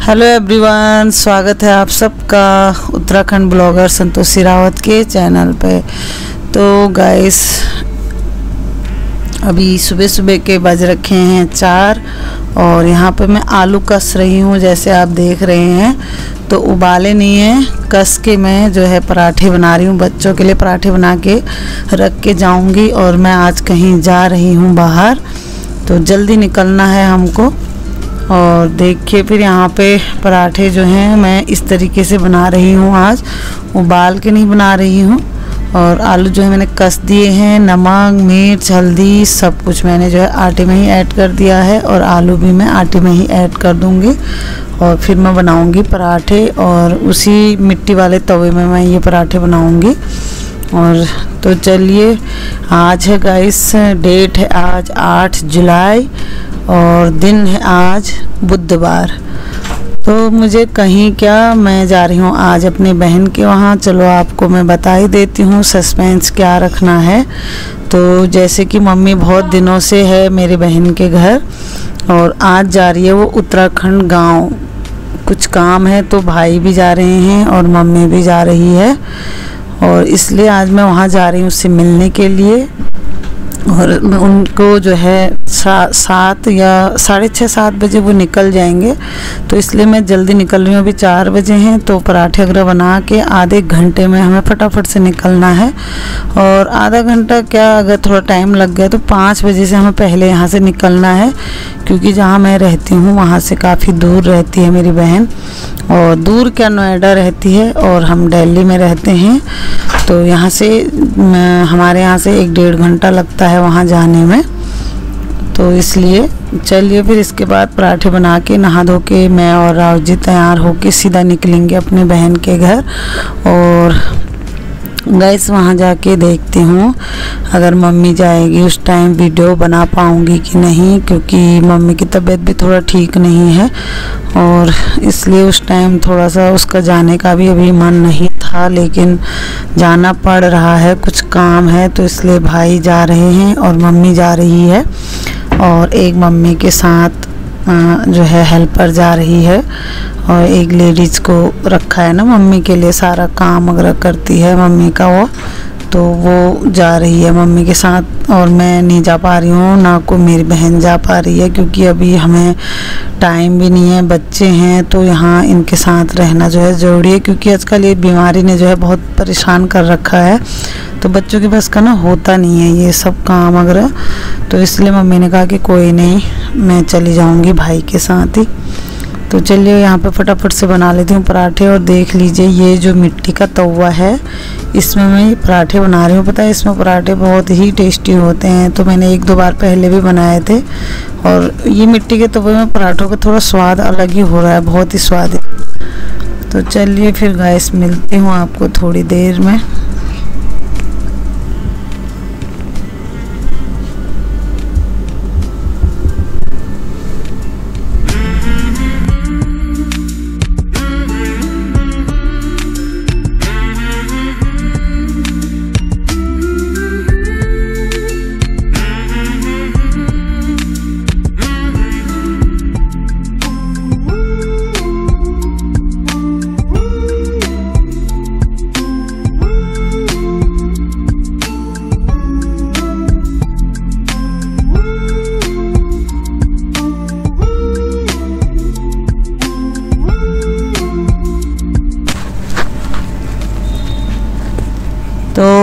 Hello everyone, स्वागत है आप सबका उत्तराखंड ब्लॉगर संतोषी रावत के चैनल पे। तो गाइस अभी सुबह सुबह के बज रखे हैं चार और यहाँ पे मैं आलू कस रही हूँ, जैसे आप देख रहे हैं। तो उबाले नहीं है, कस के मैं जो है पराठे बना रही हूँ, बच्चों के लिए पराठे बना के रख के जाऊँगी और मैं आज कहीं जा रही हूँ बाहर। तो जल्दी निकलना है हमको। और देखिए फिर यहाँ पे पराठे जो हैं मैं इस तरीके से बना रही हूँ आज। उबाल के नहीं बना रही हूँ। और आलू जो है मैंने कस दिए हैं, नमक, मिर्च, हल्दी, सब कुछ मैंने जो है आटे में ही ऐड कर दिया है और आलू भी मैं आटे में ही ऐड कर दूँगी। और फिर मैं बनाऊँगी पराठे और उसी मिट्टी वाले तवे में मैं ये पराठे बनाऊँगी। और तो चलिए, आज है गाइस डेट है आज आठ जुलाई और दिन है आज बुधवार। तो मुझे कहीं क्या मैं जा रही हूँ आज अपनी बहन के वहाँ? चलो आपको मैं बता ही देती हूँ सस्पेंस क्या रखना है। तो जैसे कि मम्मी बहुत दिनों से है मेरी बहन के घर और आज जा रही है वो उत्तराखंड गाँव। कुछ काम है तो भाई भी जा रहे हैं और मम्मी भी जा रही है। और इसलिए आज मैं वहाँ जा रही हूँ उससे मिलने के लिए। और उनको जो है सा, सात या साढ़े छः सात बजे वो निकल जाएँगे। तो इसलिए मैं जल्दी निकल रही हूँ। अभी चार बजे हैं तो पराठे वगैरह बना के आधे घंटे में हमें फटाफट से निकलना है। और आधा घंटा क्या अगर थोड़ा टाइम लग गया तो पाँच बजे से हमें पहले यहाँ से निकलना है क्योंकि जहाँ मैं रहती हूँ वहाँ से काफ़ी दूर रहती है मेरी बहन। और दूर क्या नोएडा रहती है और हम दिल्ली में रहते हैं। तो यहाँ से हमारे यहाँ से एक डेढ़ घंटा लगता है वहाँ जाने में। तो इसलिए चलिए फिर इसके बाद पराठे बना के, नहा धो के मैं और राव जी तैयार होके सीधा निकलेंगे अपने बहन के घर और गैस वहाँ जाके देखती हूँ। अगर मम्मी जाएगी, उस टाइम वीडियो बना पाऊँगी कि नहीं, क्योंकि मम्मी की तबीयत भी थोड़ा ठीक नहीं है। और इसलिए उस टाइम थोड़ा सा उसका जाने का भी अभी मन नहीं था, लेकिन जाना पड़ रहा है, कुछ काम है तो इसलिए भाई जा रहे हैं और मम्मी जा रही है। और एक मम्मी के साथ जो है हेल्पर जा रही है। और एक लेडीज़ को रखा है ना, मम्मी के लिए सारा काम वगैरह करती है मम्मी का वो। तो वो जा रही है मम्मी के साथ और मैं नहीं जा पा रही हूँ, ना को मेरी बहन जा पा रही है क्योंकि अभी हमें टाइम भी नहीं है, बच्चे हैं तो यहाँ इनके साथ रहना जो है ज़रूरी है क्योंकि आजकल ये बीमारी ने जो है बहुत परेशान कर रखा है। तो बच्चों के बस का ना होता नहीं है ये सब काम वगैरह। तो इसलिए मम्मी ने कहा कि कोई नहीं, मैं चली जाऊँगी भाई के साथ ही। तो चलिए यहाँ पे फटाफट से बना लेती हूँ पराठे और देख लीजिए, ये जो मिट्टी का तवा है, इसमें मैं पराठे बना रही हूँ। पता है, इसमें पराठे बहुत ही टेस्टी होते हैं तो मैंने एक दो बार पहले भी बनाए थे। और ये मिट्टी के तवे में पराठों का थोड़ा स्वाद अलग ही हो रहा है, बहुत ही स्वादिष्ट तो चलिए फिर गैस मिलती हूँ आपको थोड़ी देर में।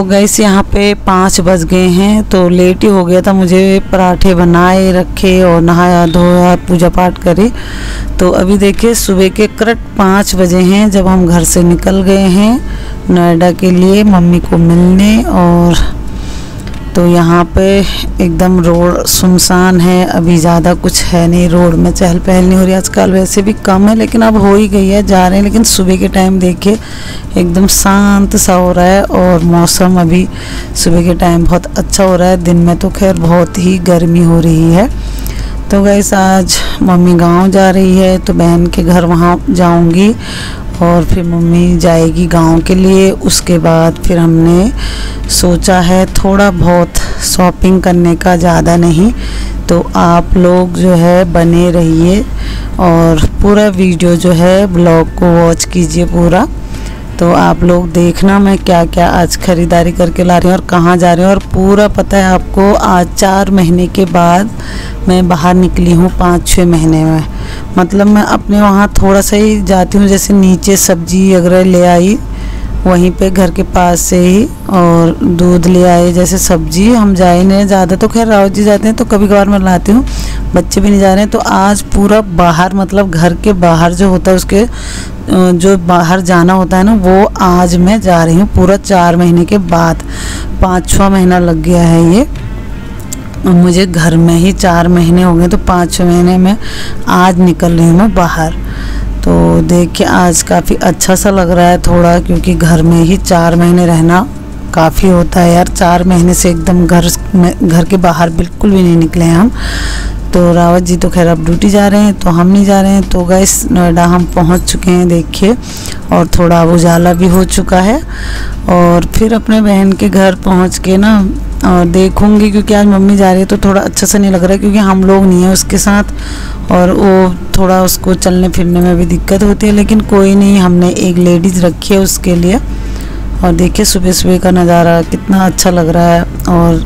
गैस यहाँ पे पाँच बज गए हैं तो लेट ही हो गया था, मुझे पराठे बनाए, रखे और नहाया, धोया पूजा पाठ करे। तो अभी देखिए, सुबह के करट पाँच बजे हैं, जब हम घर से निकल गए हैं, नोएडा के लिए मम्मी को मिलने और तो यहाँ पे एकदम रोड सुनसान है, अभी ज़्यादा कुछ है नहीं, रोड में चहल पहल नहीं हो रही, आजकल वैसे भी कम है, लेकिन अब हो ही गई है, जा रहे हैं, लेकिन सुबह के टाइम देखिए, एकदम शांत सा हो रहा है और मौसम अभी सुबह के टाइम बहुत अच्छा हो रहा है, दिन में तो खैर बहुत ही गर्मी हो रही है। तो गैस आज मम्मी गाँव जा रही है तो बहन के घर वहाँ जाऊँगी और फिर मम्मी जाएगी गाँव के लिए, उसके बाद फिर हमने सोचा है थोड़ा बहुत शॉपिंग करने का ज़्यादा नहीं तो आप लोग जो है बने रहिए और पूरा वीडियो जो है ब्लॉग को वॉच कीजिए पूरा। तो आप लोग देखना मैं क्या क्या आज ख़रीदारी करके ला रही हूँ और कहाँ जा रही हूँ और पूरा पता है आपको, आज चार महीने के बाद मैं बाहर निकली हूँ पाँच छः महीने में। मतलब मैं अपने वहाँ थोड़ा सा ही जाती हूँ, जैसे नीचे सब्ज़ी वगैरह ले आई वहीं पे घर के पास से ही और दूध ले आए, जैसे सब्ज़ी हम जाए नहीं, ज़्यादा तो खैर रावत जी जाते हैं तो कभी कभार मैं लाती हूँ, बच्चे भी नहीं जा रहे हैं तो आज पूरा बाहर मतलब घर के बाहर जो होता है, उसके जो बाहर जाना होता है ना, वो आज मैं जा रही हूँ, पूरा चार महीने के बाद पाँच छः महीना लग गया है ये। मुझे घर में ही चार महीने हो गए तो पाँच छः महीने में आज निकल रही हूँ मैं बाहर। तो देखिए आज काफ़ी अच्छा सा लग रहा है थोड़ा, क्योंकि घर में ही चार महीने रहना काफ़ी होता है यार। चार महीने से एकदम घर में, घर के बाहर बिल्कुल भी नहीं निकले हम। तो रावत जी तो खैर अब ड्यूटी जा रहे हैं तो हम नहीं जा रहे हैं। तो गैस नोएडा हम पहुँच चुके हैं, देखिए। और थोड़ा उजाला भी हो चुका है। और फिर अपने बहन के घर पहुँच के ना, और देखूँगी, क्योंकि आज मम्मी जा रही है तो थोड़ा अच्छा सा नहीं लग रहा है, क्योंकि हम लोग नहीं हैं उसके साथ। और वो थोड़ा उसको चलने फिरने में भी दिक्कत होती है, लेकिन कोई नहीं, हमने एक लेडीज़ रखी है उसके लिए। और देखिए सुबह सुबह का नज़ारा कितना अच्छा लग रहा है। और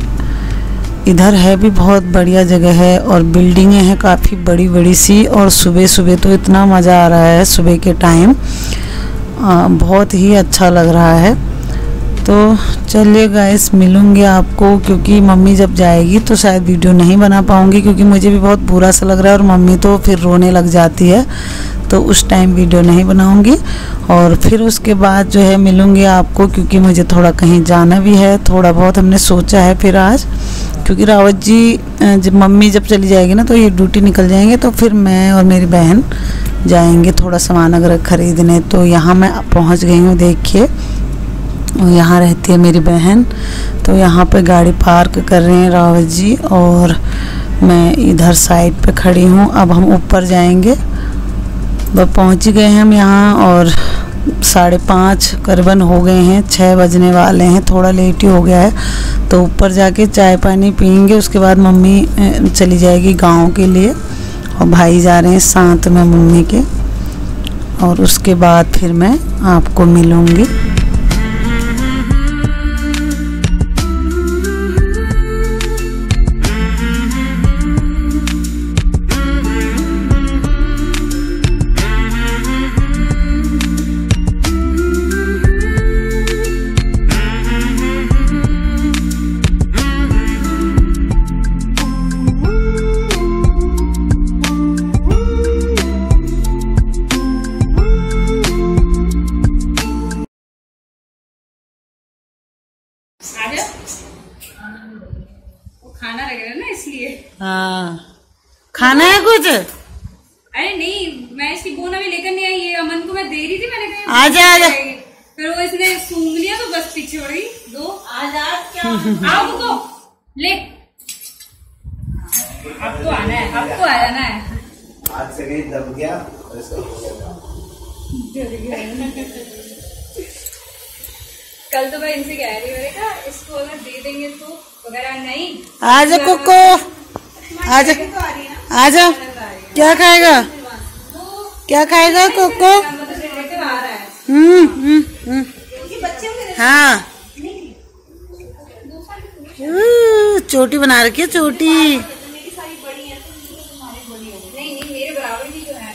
इधर है भी बहुत बढ़िया जगह है और बिल्डिंगें हैं काफ़ी बड़ी बड़ी सी और सुबह सुबह तो इतना मज़ा आ रहा है सुबह के टाइम। बहुत ही अच्छा लग रहा है। तो चलिए गाइस मिलूँगी आपको क्योंकि मम्मी जब जाएगी तो शायद वीडियो नहीं बना पाऊँगी क्योंकि मुझे भी बहुत बुरा सा लग रहा है और मम्मी तो फिर रोने लग जाती है। तो उस टाइम वीडियो नहीं बनाऊँगी और फिर उसके बाद जो है मिलूँगी आपको क्योंकि मुझे थोड़ा कहीं जाना भी है, थोड़ा बहुत हमने सोचा है फिर आज। क्योंकि रावत जी जब मम्मी जब चली जाएगी ना तो ये ड्यूटी निकल जाएँगे तो फिर मैं और मेरी बहन जाएँगे थोड़ा सामान अगर ख़रीदने। तो यहाँ मैं पहुँच गई हूँ, देखिए। यहाँ रहती है मेरी बहन। तो यहाँ पे गाड़ी पार्क कर रहे हैं रावत जी और मैं इधर साइड पे खड़ी हूँ। अब हम ऊपर जाएँगे। बस पहुँच गए हैं हम यहाँ और साढ़े पाँच करीबन हो गए हैं छः बजने वाले हैं, थोड़ा लेट ही हो गया है। तो ऊपर जाके चाय पानी पियेंगे, उसके बाद मम्मी चली जाएगी गाँव के लिए। और भाई जा रहे हैं साथ में मम्मी के। और उसके बाद फिर मैं आपको मिलूँगी। दो आज आज क्या आओ तो ले। अब तो आना है अब तो आ जाना है। आज से नहीं दब गया और इसका हो गया। कल तो मैं इनसे कह रही मैंने कहा इसको अगर दे देंगे तो वगैरह नहीं। आजा कोको आजा। आजा। क्या खाएगा? क्या खाएगा कोको मतलब लेकर आ रहा है हम्म हम्म। हम्म हाँ। चोटी बना रखी है चोटी। है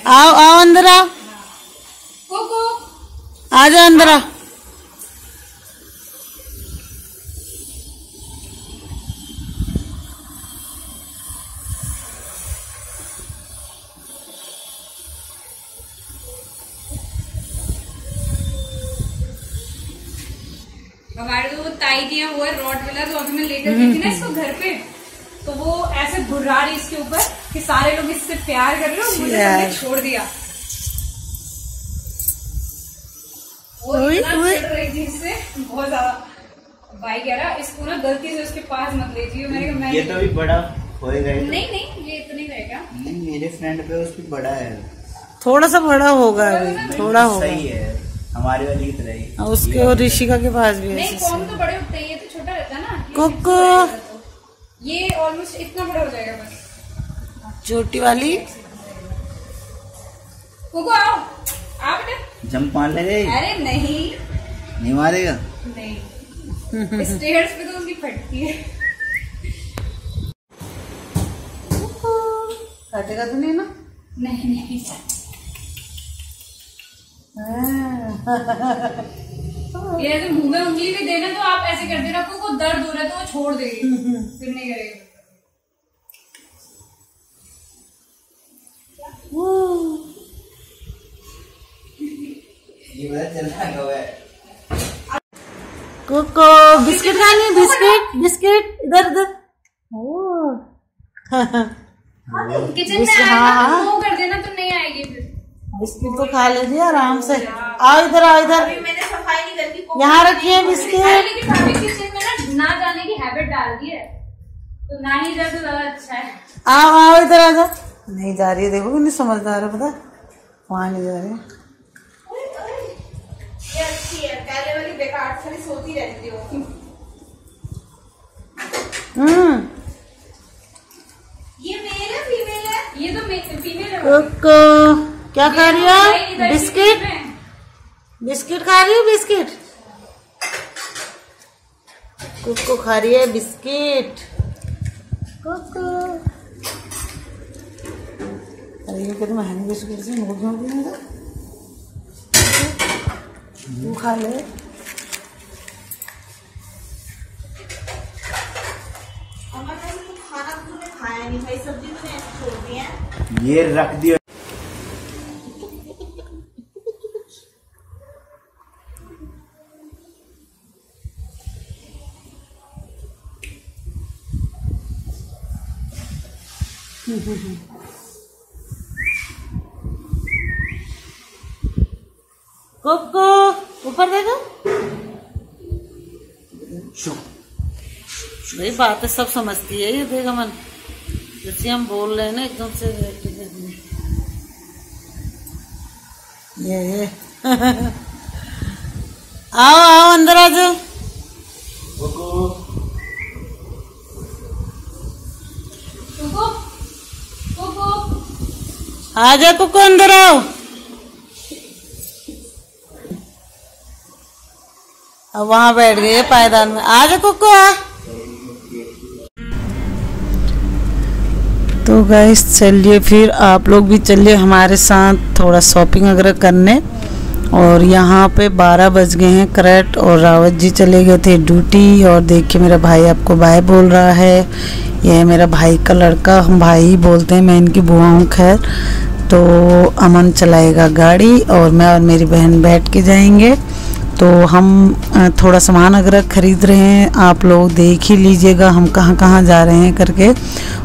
आओ आओ अंदर आओ। आ जाओ अंदर आओ। प्यार कर रहे हो मुझे। तुमने छोड़ दिया वो इतना। रही थी इससे बहुत ज़्यादा भाई कह रहा इसको ना गलती से उसके पास मत ले जाइए मैंने कहा मैं ये तो अभी बड़ा होएगा ही तो। नहीं नहीं ये इतना ही रहेगा नहीं मेरे फ्रेंड पे उसकी बड़ा है थोड़ा सा बड़ा होगा अभी थोड़ा होगा सही है हमारे वाली की तरह ही उसके और ऋषिका के पास भी है नहीं कौन तो बड़े होते हैं ये तो छोटा रहता है ना कोको। तो। ये ऑलमोस्ट इतना बड़ा हो जाएगा बस छोटी वाली। कोको आओ। आओ बेटा। जंप मारने गए अरे नहीं। नहीं मारेगा? नहीं। स्टेयर्स पे तो उसकी फटती है। काटेगा तो नहीं ना? नहीं नहीं। ये ऐसे मुँह में उंगली भी देना तो आप ऐसे कर देना आपको को दर्द हो रहा है तो वो छोड़ देगी। फिर नहीं करेगा ये पता चल रहा है है कोको बिस्किट खानी बिस्किट बिस्किट इधर इधर। ओ। किचन में आएगा हाँ, तो वो कर देना तो नहीं आएगी फिर। बिस्किट तो खा लीजिए आराम से। आओ इधर आओ इधर। मैंने सफ़ाई नहीं करती यहाँ रखिए बिस्किट। किचन में ना जाने की हैबिट डाल दी है। तो ना ही जाए तो ज़्यादा अच्छा है। आओ आओ इधर आ जाओ। नहीं जा रही है देखो कितनी समझदार है पता वहाँ नहीं जा रही है। ये अच्छी है पहले वाली बेकार सोती रहती हम्म। ये मेल है फीमेल है? ये तो फीमेल है। कोको क्या खा रही हो? की बिस्किट? है। बिस्किट खा रही है बिस्किट। कोको। खा रही है बिस्किट कोको अरे ये कितने महँगे बिस्किट से मुझे क्यों देंगे तू खा ले ये रख दियो। कोको ऊपर देखो। वही बात है सब समझती है ये देखा मन। जैसे हम बोल रहे हैं ना एकदम से। ये ये। आओ आओ अंदर आ जाओ। कोको कोको आ जाओ कुको अंदर आओ। अब वहाँ बैठ गए पायदान में। आ जाओ कुको आ। तो गाइस चलिए फिर आप लोग भी चलिए हमारे साथ थोड़ा शॉपिंग वगैरह करने। और यहाँ पे 12 बज गए हैं करेक्ट और रावत जी चले गए थे ड्यूटी और देखिए मेरा भाई आपको बाय बोल रहा है। ये है मेरा भाई का लड़का, हम भाई बोलते हैं, मैं इनकी बुआ हूँ, खैर। तो अमन चलाएगा गाड़ी और मैं और मेरी बहन बैठ के जाएँगे। तो हम थोड़ा सामान अगर खरीद रहे हैं, आप लोग देख ही लीजिएगा हम कहाँ कहाँ जा रहे हैं करके।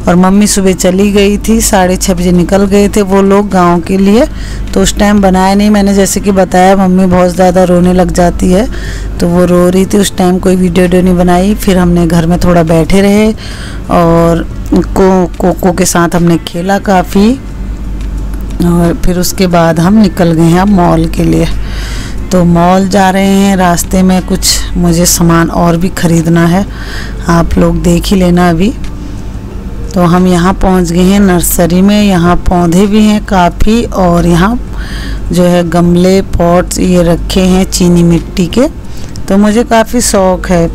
और मम्मी सुबह चली गई थी, साढ़े छः बजे निकल गए थे वो लोग गाँव के लिए। तो उस टाइम बनाया नहीं मैंने, जैसे कि बताया मम्मी बहुत ज़्यादा रोने लग जाती है। तो वो रो रही थी, उस टाइम कोई वीडियो वीडियो नहीं बनाई। फिर हमने घर में थोड़ा बैठे रहे और को, कोको के साथ हमने खेला काफ़ी। और फिर उसके बाद हम निकल गए हैं अब मॉल के लिए। तो मॉल जा रहे हैं, रास्ते में कुछ मुझे सामान और भी ख़रीदना है। आप लोग देख ही लेना अभी। तो हम यहाँ पहुँच गए हैं नर्सरी में। यहाँ पौधे भी हैं काफ़ी और यहाँ जो है गमले, पॉट्स ये रखे हैं चीनी मिट्टी के। तो मुझे काफ़ी शौक़ है।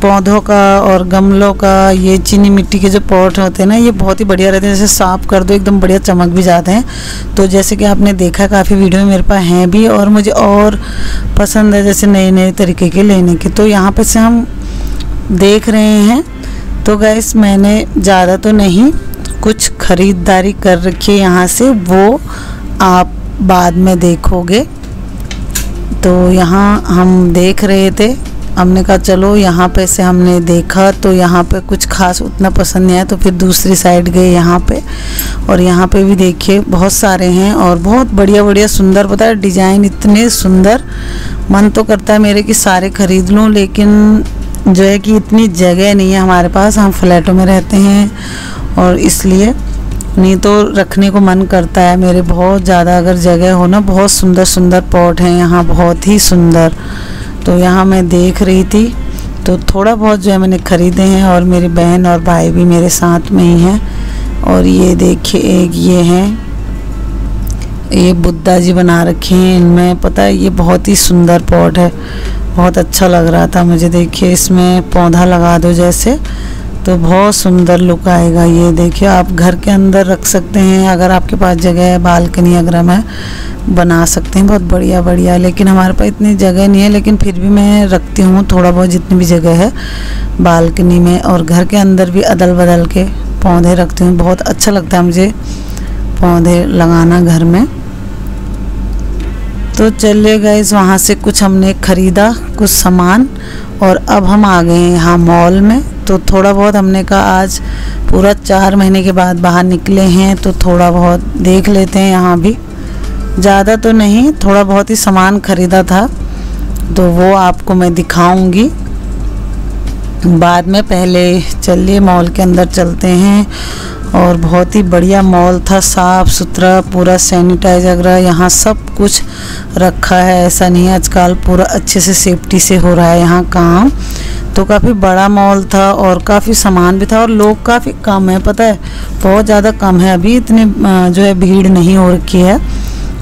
पौधों का और गमलों का, ये चीनी मिट्टी के जो पॉट होते हैं ना, ये बहुत ही बढ़िया रहते हैं। जैसे साफ़ कर दो, एकदम बढ़िया चमक भी जाते हैं। तो जैसे कि आपने देखा, काफ़ी वीडियो मेरे पास हैं भी और मुझे और पसंद है जैसे नए नए तरीके के लेने के। तो यहाँ पर से हम देख रहे हैं। तो गैस मैंने ज़्यादा तो नहीं, कुछ ख़रीदारी कर रखी है यहाँ से, वो आप बाद में देखोगे। तो यहाँ हम देख रहे थे। हमने कहा, चलो, यहाँ पे से हमने देखा तो यहाँ पे कुछ खास उतना पसंद नहीं आया तो फिर दूसरी साइड गए यहाँ पे। और यहाँ पे भी देखिए, बहुत सारे हैं और बहुत बढ़िया बढ़िया सुंदर, पता है, डिज़ाइन इतने सुंदर। मन तो करता है मेरे कि सारे ख़रीद लूँ, लेकिन जो है कि इतनी जगह नहीं है हमारे पास। हम फ्लैटों में रहते हैं और इसलिए नहीं तो रखने को मन करता है मेरे बहुत ज़्यादा। अगर जगह हो ना, बहुत सुंदर सुंदर पॉट हैं यहाँ, बहुत ही सुंदर। तो यहाँ मैं देख रही थी तो थोड़ा बहुत जो है मैंने ख़रीदे हैं और मेरी बहन और भाई भी मेरे साथ में ही हैं। और ये देखिए, एक ये हैं, ये बुद्धा जी बना रखे हैं इनमें। पता है, ये बहुत ही सुंदर पॉट है। बहुत अच्छा लग रहा था मुझे, देखिए इसमें पौधा लगा दो जैसे। तो बहुत सुंदर लुक आएगा ये। देखिए, आप घर के अंदर रख सकते हैं, अगर आपके पास जगह है, बालकनी अगर मैं बना सकते हैं। बहुत बढ़िया बढ़िया। लेकिन हमारे पास इतनी जगह नहीं है, लेकिन फिर भी मैं रखती हूँ थोड़ा बहुत जितनी भी जगह है, बालकनी में और घर के अंदर भी अदल बदल के पौधे रखती हूँ। बहुत अच्छा लगता है मुझे पौधे लगाना घर में। तो चलिए गए वहाँ से कुछ हमने ख़रीदा, कुछ सामान, और अब हम आ गए हैं यहाँ मॉल में। तो थोड़ा बहुत हमने कहा, आज पूरा चार महीने के बाद बाहर निकले हैं तो थोड़ा बहुत देख लेते हैं यहाँ भी। ज़्यादा तो नहीं, थोड़ा बहुत ही सामान ख़रीदा था तो वो आपको मैं दिखाऊँगी। बाद में पहले चलिए मॉल के अंदर चलते हैं, और बहुत ही बढ़िया मॉल था साफ़ सुथरा पूरा सैनिटाइज वगैरह यहाँ सब कुछ रखा है, ऐसा नहीं आजकल पूरा अच्छे से सेफ्टी से हो रहा है यहाँ काम। तो काफ़ी बड़ा मॉल था और काफ़ी सामान भी था और लोग काफ़ी कम है, पता है, बहुत ज़्यादा कम है। अभी इतनी जो है, भीड़ नहीं हो रखी है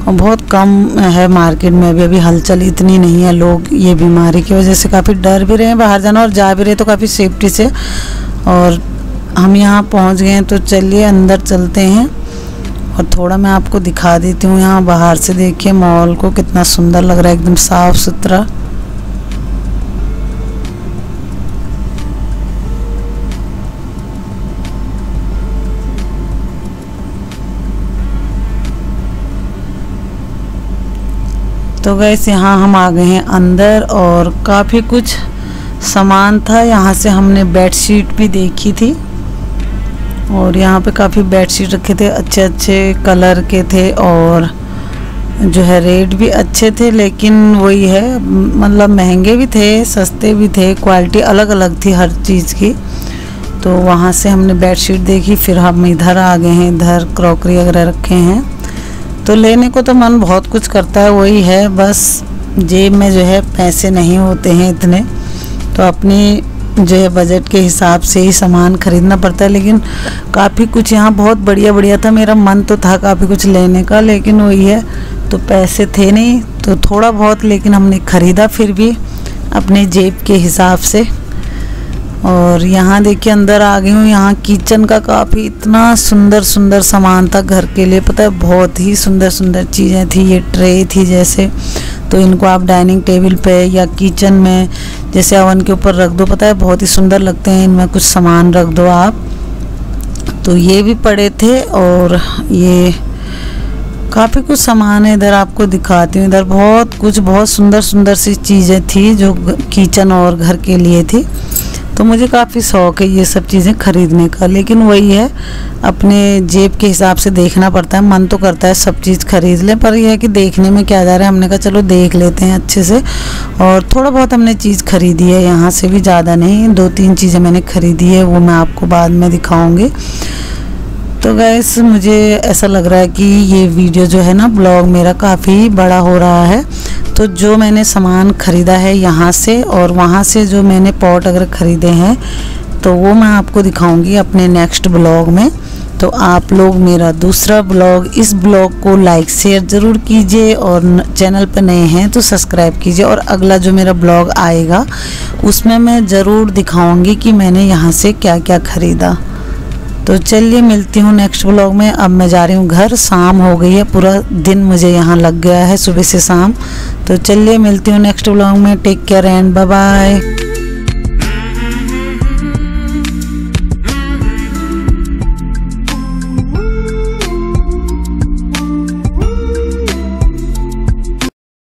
और बहुत कम है मार्केट में। अभी अभी हलचल इतनी नहीं है लोग ये बीमारी की वजह से। काफ़ी डर भी रहे हैं बाहर जाना और जा भी रहे तो काफ़ी सेफ्टी से। और हम यहाँ पहुँच गए हैं तो चलिए अंदर चलते हैं और थोड़ा मैं आपको दिखा देती हूँ यहाँ बाहर से। देखिए मॉल को कितना सुंदर लग रहा है, एकदम साफ़ सुथरा तो गैस यहाँ हम आ गए हैं अंदर और काफ़ी कुछ सामान था। यहाँ से हमने बेडशीट भी देखी थी और यहाँ पे काफ़ी बेडशीट रखे थे अच्छे अच्छे कलर के थे और जो है रेट भी अच्छे थे, लेकिन वही है मतलब महँगे भी थे, सस्ते भी थे, क्वालिटी अलग अलग थी हर चीज़ की। तो वहाँ से हमने बेडशीट देखी, फिर हम इधर आ गए हैं, इधर क्रॉकरी वगैरह रखे हैं। तो लेने को तो मन बहुत कुछ करता है, वही है। बस जेब में जो है पैसे नहीं होते हैं इतने तो अपनी जो है बजट के हिसाब से ही सामान ख़रीदना पड़ता है। लेकिन काफ़ी कुछ यहाँ बहुत बढ़िया बढ़िया था। मेरा मन तो था काफ़ी कुछ लेने का, लेकिन वही है तो पैसे थे नहीं तो थोड़ा बहुत लेकिन हमने ख़रीदा फिर भी अपने जेब के हिसाब से। और यहाँ देखिए अंदर आ गई हूँ, यहाँ किचन का काफ़ी इतना सुंदर सुंदर सामान था घर के लिए। पता है, बहुत ही सुंदर सुंदर चीज़ें थी, ये ट्रे थी जैसे। तो इनको आप डाइनिंग टेबल पे या किचन में जैसे अवन के ऊपर रख दो। पता है, बहुत ही सुंदर लगते हैं, इनमें कुछ सामान रख दो आप। तो ये भी पड़े थे और ये काफ़ी कुछ सामान है, इधर आपको दिखाती हूँ। इधर बहुत कुछ, बहुत सुंदर सुंदर सी चीज़ें थी जो किचन और घर के लिए थी। तो मुझे काफ़ी शौक है ये सब चीज़ें ख़रीदने का, लेकिन वही है, अपने जेब के हिसाब से देखना पड़ता है, मन तो करता है सब चीज़ खरीद लें, पर यह है कि देखने में क्या जा रहा है, हमने कहा चलो देख लेते हैं अच्छे से, और थोड़ा बहुत हमने चीज़ खरीदी है, यहाँ से भी ज़्यादा नहीं, दो तीन चीज़ें मैंने ख़रीदी है, वो मैं आपको बाद में दिखाऊँगी। तो गैस मुझे ऐसा लग रहा है कि ये वीडियो जो है ना ब्लॉग मेरा काफ़ी बड़ा हो रहा है तो जो मैंने सामान ख़रीदा है यहाँ से और वहाँ से जो मैंने पॉट अगर ख़रीदे हैं तो वो मैं आपको दिखाऊँगी अपने नेक्स्ट ब्लॉग में। तो आप लोग मेरा दूसरा ब्लॉग इस ब्लॉग को लाइक शेयर ज़रूर कीजिए और चैनल पर नए हैं तो सब्सक्राइब कीजिए और अगला जो मेरा ब्लॉग आएगा, उसमें मैं ज़रूर दिखाऊँगी कि मैंने यहाँ से क्या क्या ख़रीदा। तो चलिए मिलती हूँ नेक्स्ट ब्लॉग में। अब मैं जा रही हूँ घर। शाम हो गई है। पूरा दिन मुझे यहाँ लग गया है सुबह से शाम। तो चलिए मिलती हूँ नेक्स्ट ब्लॉग में। Take care and bye bye